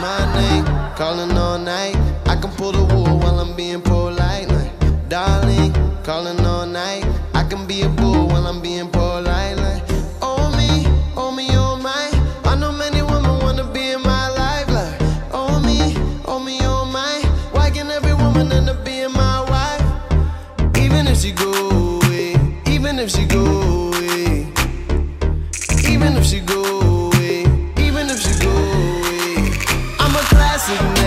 my name, calling all night. I can pull the wool while I'm being polite. Like, darling, calling all night. I can be a bull while I'm being polite. Like, oh me, oh me, oh my. I know many women wanna be in my life. Like, oh me, oh me, oh my. Why can every woman end up being my wife? Even if she go away, even if she go away, even if she go away. see